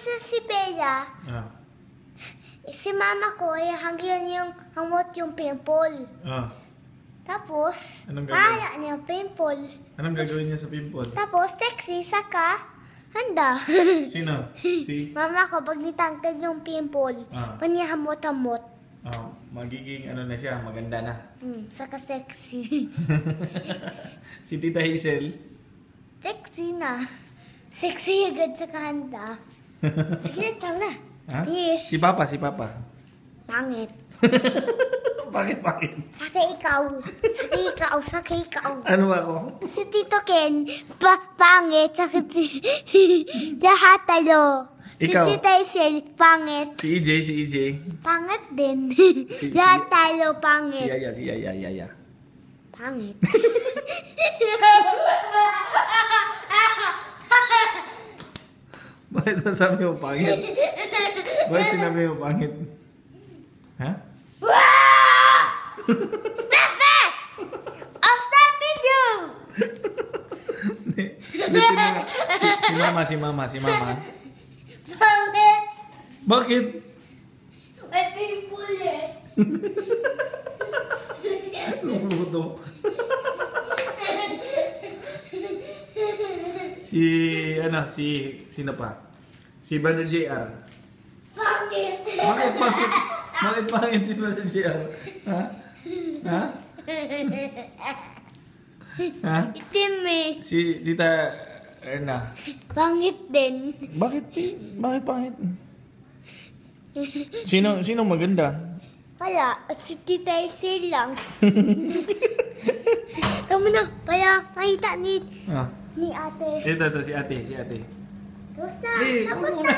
sa si Bella, Ah. eh, si mama ko ay hanggang yung hamot yung pimple. Ah. Tapos, Anong gagawin? kaya niya pimple. Anong gagawin niya sa pimple? Tapos, sexy, saka, handa. Sino? Si? mama ko, pag nitangkad yung pimple, Ah. pag niya hamot-hamot, Ah, magiging ano na siya, maganda na. hmm, saka sexy. si Tita Hazel. sexy na. Sexy agad sa handa. Fish. Si Papa, si Papa. Pangit. bakit, bakit? Saka ikaw. Saka ikaw. Saka ikaw. Ano ba ako? Si Tito Ken, pa pangit. Saka si... Lahat talo. Si Ikaw. Tita Isel, pangit. Si EJ, si EJ. Pangit din. Si- Lahat si- talo, Si pangit. Yaya, si Yaya, Yaya. Pangit. Bakit nasabi mo pangit? Bakit sinabi mo pangit? Ha? Stop it! I'll stop you! Si, mama, si mama, si mama. Pangit! Bakit? May pimple eh. Lumuto. Si, ano, si, sino pa? Si Brother JR. Pangit! Bakit pangit? Bakit pangit si Brother JR? Ha? Ha? Ha? Itim eh. Si Tita Erna. Pangit din. Bakit? Bakit pangit? Sino, sino maganda? Wala, si Tita Isel lang. Tama na, para makita ni, Ah. Ni ate. Ito, ito, si ate, si ate. Tapos na! Hey, Tapos na!